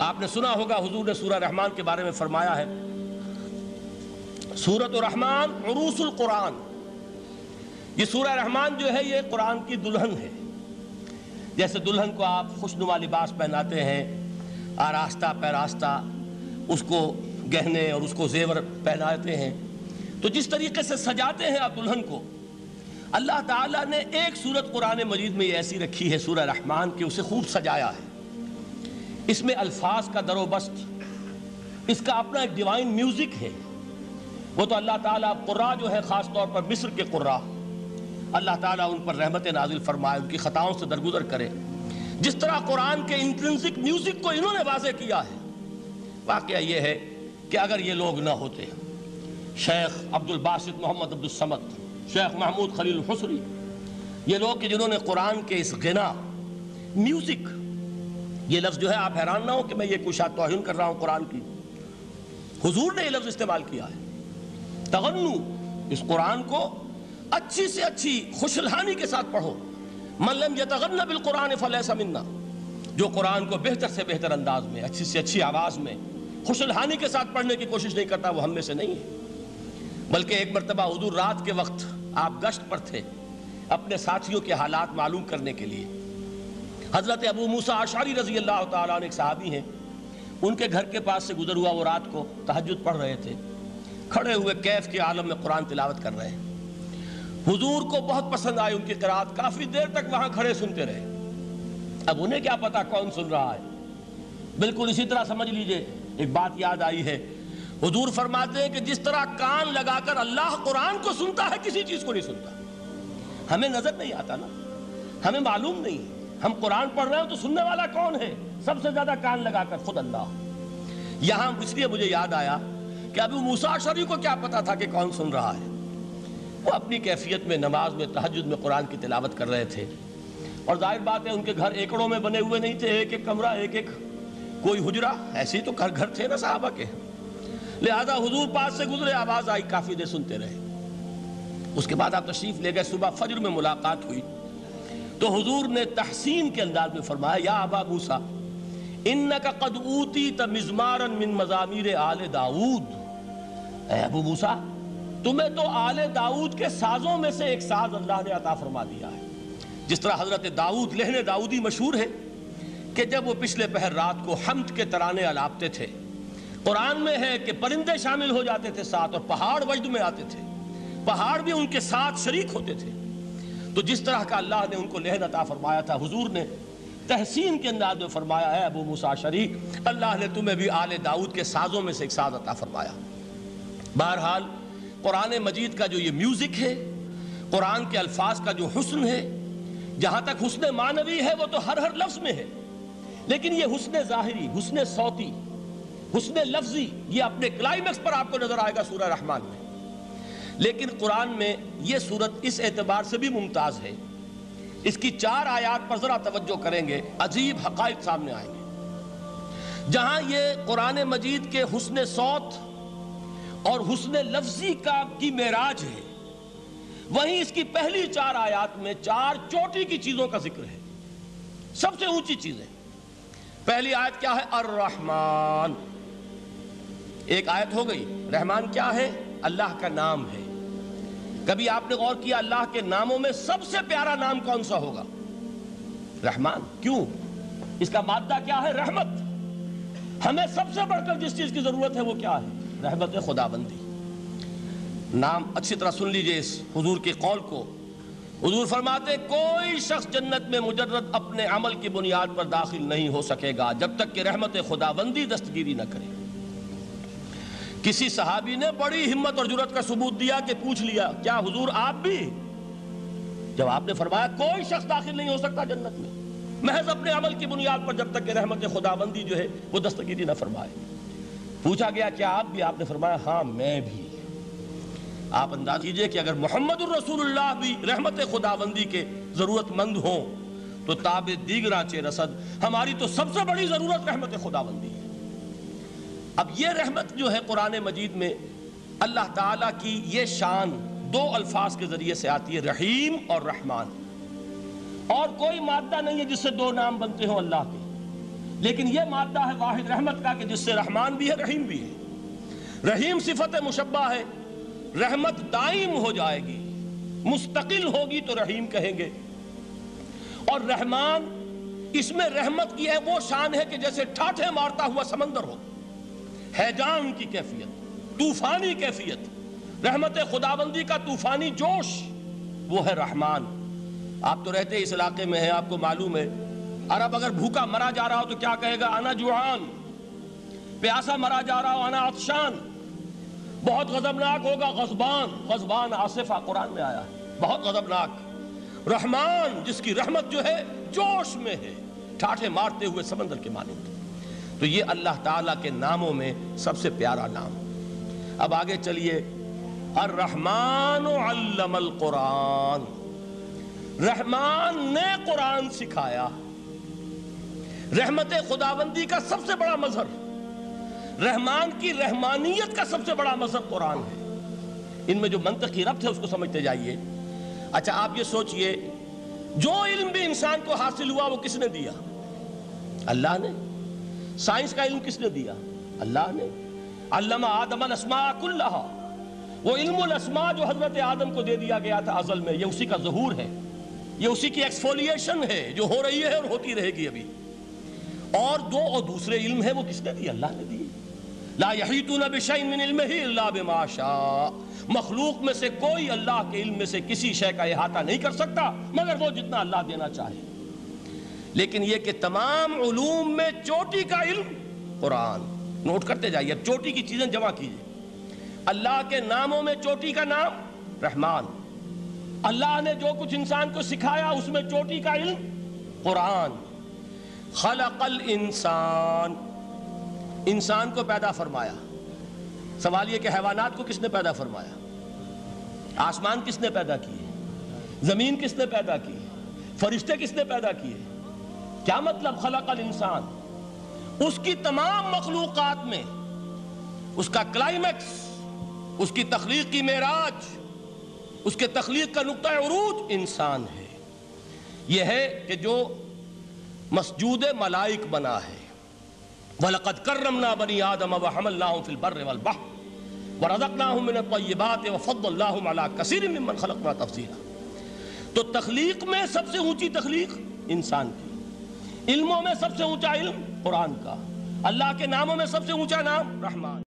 आपने सुना होगा हुजूर ने सूरह रहमान के बारे में फरमाया है। सूरत रहमान, उरूसुल कुरान। ये सूरह रहमान जो है, ये कुरान की दुल्हन है। जैसे दुल्हन को आप खुशनुमा लिबास पहनाते हैं, आरास्ता पैरास्ता, उसको गहने और उसको जेवर पहनाते हैं। तो जिस तरीके से सजाते हैं आप दुल्हन को, अल्लाह ताला ने एक सूरत कुरान मजीद में ऐसी रखी है, सूरह रहमान की, उसे खूब सजाया है। इसमें अल्फाज का दरोबस्त, इसका अपना एक डिवाइन म्यूज़िक है। वो तो अल्लाह ताला कुर्रा जो है ख़ास तौर पर मिस्र के कुर्रा, अल्लाह ताला उन पर रहमत नाजिल फरमाए, उनकी ख़ताओं से दरगुजर करे। जिस तरह कुरान के इंट्रेंसिक म्यूज़िक को इन्होंने वाजे किया है वाक़ ये है कि अगर ये लोग ना होते, शेख अब्दुल बासित मोहम्मद अब्दुल समद, शेख महमूद खलील हसरी, ये लोग जिन्होंने कुरान के इस गना म्यूज़िक ये लफ्ज़ जो है, आप हैरान ना हो कि मैं ये कुछ तोहिन कर रहा हूँ कुरान की। हुजूर ने ये लफ्ज़ इस्तेमाल किया है। तगन्नू, इस कुरान को अच्छी से अच्छी खुशलहानी के साथ पढ़ो। मल्लम ये तगन्ना बिल कुरान फ़लैसा मिन्ना। जो कुरान को बेहतर से बेहतर अंदाज में, अच्छी से अच्छी आवाज़ में खुशलहानी के साथ पढ़ने की कोशिश नहीं करता, वो हम में से नहीं है। बल्कि एक मरतबा हजूर रात के वक्त आप गश्त पर थे, अपने साथियों के हालात मालूम करने के लिए। हज़रत अबू मूसा आशारी रज़ी अल्लाह एक साहबी हैं। उनके घर के पास से गुजर हुआ वो रात को तहजद पढ़ रहे थे। खड़े हुए कैफ के आलम में कुरान तिलावत कर रहे हैं। हुजूर को बहुत पसंद आई उनकी किरात। काफ़ी देर तक वहाँ खड़े सुनते रहे। अब उन्हें क्या पता कौन सुन रहा है? बिल्कुल इसी तरह समझ लीजिए, एक बात याद आई है। हुजूर फरमाते हैं कि जिस तरह कान लगाकर अल्लाह कुरान को सुनता है, किसी चीज़ को नहीं सुनता। हमें नज़र नहीं आता ना। हमें मालूम नहीं। हम कुरान पढ़ रहे हो तो सुनने वाला कौन है? सबसे ज़्यादा कान लगाकर, खुद अल्लाह। यहाँ इसलिए मुझे याद आया कि अभी मूसा शरीफ को क्या पता था कि कौन सुन रहा है? वो अपनी कैफियत में, नमाज़ में तहजद में कुरान की तिलावत कर रहे थे। और ज़ाहिर बात है, उनके घर एकड़ों में बने हुए नहीं थे, एक एक कमरा, एक एक कोई हुजरा। ऐसे ही तो घर घर थे ना साहबा के। लिहाजा हुजूर पास से गुजरे, आवाज़ आई, काफ़ी देर सुनते रहे। उसके बाद आप तशरीफ़ ले गए, सुबह फजर में मुलाकात हुई। तो हुजूर ने तहसीन के अंदाज में फरमाया, या अबा मूसा इन का कदूती तमिजमारन मिन मजामिर आले दाऊद। अबू मूसा, तुम्हें तो आले दाऊद के साजों में से एक साज अल्लाह ने अता फरमा दिया है। जिस तरह हज़रत दाऊद, लहने दाऊदी मशहूर है कि जब वो पिछले पहर रात को हमद के तराने अलापते थे, कुरान में है कि परिंदे शामिल हो जाते थे साथ और पहाड़ वजद में आते थे। पहाड़ भी उनके साथ शरीक होते थे। तो जिस तरह का अल्लाह ने उनको लहन अता फरमाया था, हुजूर ने तहसीन के अंदाज में फरमाया है, अबू मूसा शरीक, अल्लाह ने तुम्हें भी आले दाऊद के साजों में से एक साज अता फरमाया। बहरहाल, कुरान मजीद का जो ये म्यूज़िक है, कुरान के अल्फाज का जो हुस्न है, जहाँ तक हुस्न मानवी है, वो तो हर हर लफ्ज में है। लेकिन ये हुस्न जाहिरी, हुस्न सौती, हुस्न लफ्जी, ये अपने क्लाइमेक्स पर आपको नज़र आएगा सूरह रहमान में। लेकिन कुरान में यह सूरत इस एतबार से भी मुमताज़ है। इसकी चार आयात पर जरा तवज्जो करेंगे, अजीब हकायक सामने आएँगे। जहाँ ये कुरान मजीद के हुस्न सौत और हुसन लफ्जी का की मेराज है, वहीं इसकी पहली चार आयात में चार चोटी की चीज़ों का ज़िक्र है। सबसे ऊँची चीज़ें पहली आयत क्या है? अर रहमान एक आयत हो गई। रहमान क्या है? अल्लाह का नाम है। कभी आपने गौर किया अल्लाह के नामों में सबसे प्यारा नाम कौन सा होगा? रहमान। क्यों? इसका मादा क्या है? रहमत। हमें सबसे बढ़कर जिस चीज़ की ज़रूरत है वो क्या है? रहमत खुदाबंदी। नाम अच्छी तरह सुन लीजिए इस हजूर के कौल को। हजूर फरमाते, कोई शख्स जन्नत में मुजर्रद अपने अमल की बुनियाद पर दाखिल नहीं हो सकेगा, जब तक कि रहमत खुदाबंदी दस्तगिरी न करे। किसी सहाबी ने बड़ी हिम्मत और जुरत का सबूत दिया कि पूछ लिया, क्या हुजूर आप भी? जब आपने फरमाया, कोई शख्स दाखिल नहीं हो सकता जन्नत में। महज अपने अमल की बुनियाद पर जब तक रहमत खुदाबंदी जो है, वो दस्तगिरी न फरमाए। पूछा गया, क्या आप भी? आपने फरमाया हाँ मैं भी। आप अंदाज कीजिए कि अगर मोहम्मद रसूलुल्लाह भी रहमत खुदाबंदी के जरूरतमंद हो तो ताब दीगरा चे रसद हमारी तो सबसे बड़ी ज़रूरत रहमत खुदाबंदी। अब ये रहमत जो है कुरान मजीद में अल्लाह ताला की ये शान दो अल्फाज के ज़रिए से आती है, रहीम और रहमान। और कोई मादा नहीं है जिससे दो नाम बनते हो अल्लाह के। लेकिन यह मादा है वाहिद रहमत का कि जिससे रहमान भी है, रहीम भी है। रहीम सिफत मुशब्बा है, रहमत दाइम हो जाएगी, मुस्तकिल होगी तो रहीम कहेंगे। और रहमान, इसमें रहमत की है वो शान है कि जैसे ठाठे मारता हुआ समंदर हो। हैजान की कैफियत, तूफानी कैफियत, रहमत खुदाबंदी का तूफानी जोश, वो है रहमान। आप तो रहते इस इलाके में है, आपको मालूम है। अरब अगर भूखा मरा जा रहा हो तो क्या कहेगा? आना जुहान प्यासा मरा जा रहा हो, आना अफशान बहुत गजबनाक होगा गजबान। गजबान आसिफा कुरान में आया है। बहुत गजबनाक। रहमान, जिसकी रहमत जो है, जोश में है। ठाठे मारते हुए समंदर के मालिक। तो ये अल्लाह ताला के नामों में सबसे प्यारा नाम। अब आगे चलिए। अर्रहमान अल्लमल कुरान। रहमान ने कुरान सिखाया। रहमत खुदाबंदी का सबसे बड़ा मजहर रहमान की रहमानियत का सबसे बड़ा मज़हब कुरान है। इनमें जो मंत्र की रब्त है उसको समझते जाइए। अच्छा आप ये सोचिए, जो इल्म भी इंसान को हासिल हुआ वो किसने दिया? अल्लाह ने। साइंस का इल्म किसने दिया? अल्लाह ने। अल्लामा आदम असमा वो इल्म जो हज़रत आदम को दे दिया गया था अजल में, ये उसी का जहूर है। ये उसी की एक्सफोलिएशन है, जो हो रही है और होती रहेगी अभी। और दो और दूसरे इल्म है, वो किसने दिए? अल्लाह ने दिए। ला यही नबिशन इल्म ही अल्लाह मखलूक में से कोई अल्लाह के इल्म में से किसी शय का अहाता नहीं कर सकता, मगर वो जितना अल्लाह देना चाहे। लेकिन यह कि तमाम उलूम में चोटी का इल्म, कुरान। नोट करते जाइए अब चोटी की चीज़ें जमा कीजिए। अल्लाह के नामों में चोटी का नाम, रहमान। अल्लाह ने जो कुछ इंसान को सिखाया, उसमें चोटी का इल्म, कुरान। खलकल इंसान। इंसान को पैदा फरमाया। सवाल यह कि हैवानात को किसने पैदा फरमाया? आसमान किसने पैदा किए? ज़मीन किसने पैदा की? फरिश्ते किसने पैदा किए? क्या मतलब खलकल इंसान? उसकी तमाम मखलूकत में, उसका क्लाइमैक्स उसकी तखलीक की मेराज, उसके तखलीक का नुकता अरूज इंसान है। यह है कि जो मसजूद मलाइक बना है। वलकत करमना बनी आदम व हमल्ला फिल बर्र वल बह व रज़कना मिन तय्यिबात व फद्दलनाहुम अला कसीर खलकना तफसीला। तो तखलीक में सबसे ऊँची तखलीक इंसान की। इल्मों में सबसे ऊँचा इल्म कुरान का। अल्लाह के नामों में सबसे ऊँचा नाम रहमान।